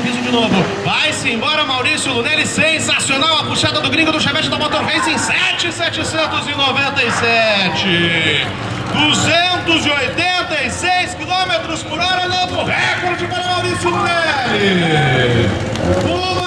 Piso de novo. Vai-se embora Maurício Lunelli. Sensacional a puxada do gringo do Chevette da Motor Racing. 7,797. 286 km por hora. Novo recorde para Maurício Lunelli. Uma